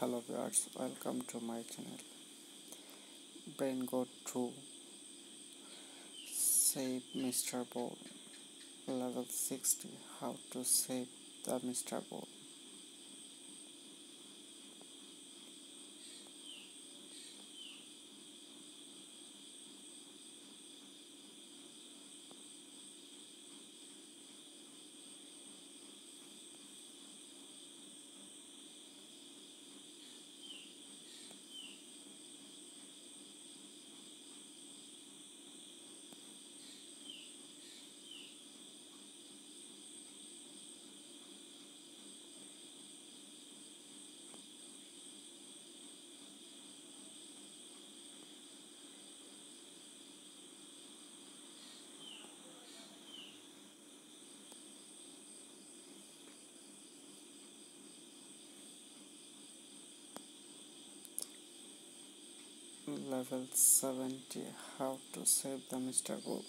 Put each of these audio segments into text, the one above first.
hello viewers welcome to my channel. Brain go to save mr Bull level 60 how to save the mr ball level 70 how to save the mr Bull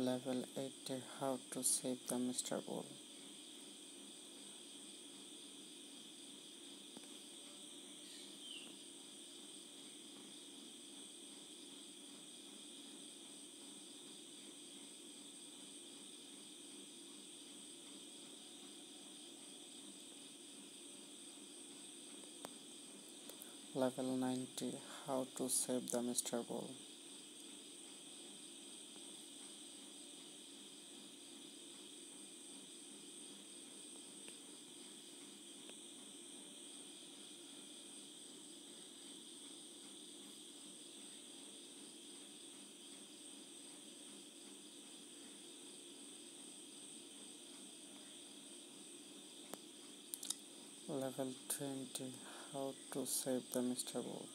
level 80 how to save the mr Bull level 90 how to save the mr Bull level 20 how to save the mr Bull